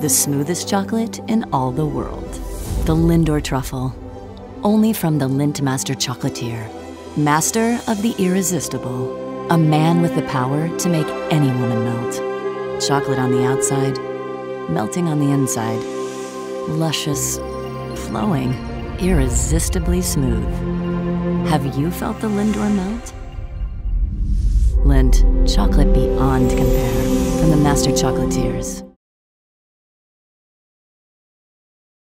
the smoothest chocolate in all the world. The Lindor Truffle, only from the Lindt Master Chocolatier. Master of the irresistible, a man with the power to make any woman melt. Chocolate on the outside, melting on the inside. Luscious, flowing, irresistibly smooth. Have you felt the Lindor melt? Lindt, chocolate beyond compare from the Master Chocolatiers.